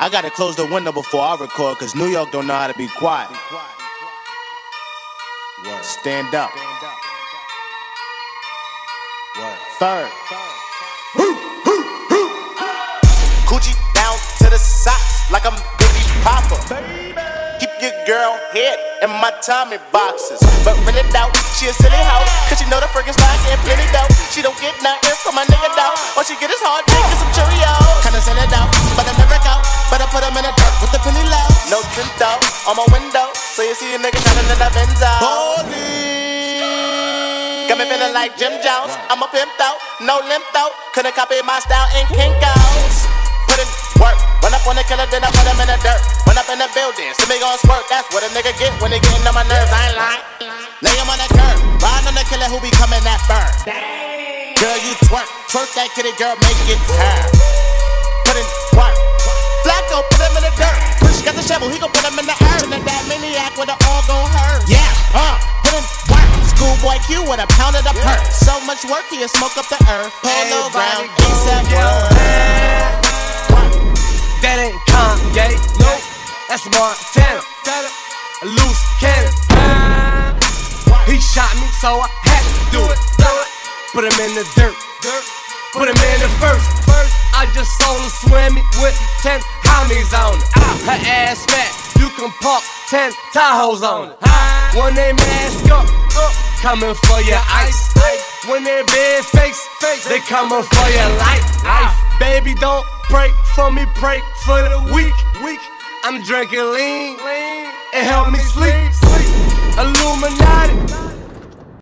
I gotta close the window before I record, cause New York don't know how to be quiet. Stand up. Third. Coochie down to the socks like I'm Biggie Papa. Keep your girl head in my Tommy boxes. But really doubt she a silly hoe. Cause she know the friggin' stock and plenty dough. She don't get nothing from my nigga though. All she get is hard dick and some Cheerios. Kinda send it out, but I never go. Better put him in the dirt with the penny low. No tint out on my window. So you see a nigga shining in the Benzo. Holy. Got me feeling like Jim Jones. I'm a pimp though, no limp though. Couldn't copy my style in kink Kinko's. Put in work. Run up on the killer, then I put him in the dirt. Run up in the building, see me gon' squirt. That's what a nigga get when they getting on my nerves. I ain't lying. Lay him on the curb. Ride on the killer who be coming that burn. Girl, you twerk. Twerk that kitty girl, make it turn. Put in work. Flacko, put him in the dirt. Push got the shovel, he gon' put him in the earth. And that maniac with the all gon' hurt. Yeah, uh, put in work. Schoolboy Q with a pound of the perk. So much work, he'll smoke up the earth. Polo ground, ASAP Work. That ain't Kanye, nope. That's Montana. A loose cannon. He shot me, so I had to do it. Put him in the dirt. Put him in the first. Saw swimming with 10 homies on it. Ah, her ass fat, you can park 10 Tahoes on it. Ah, when they mask up, uh, coming for your ice. When they big face, they coming for your life. Baby, don't pray for me, pray for the weak. Weak. I'm drinking lean, lean. it help me sleep.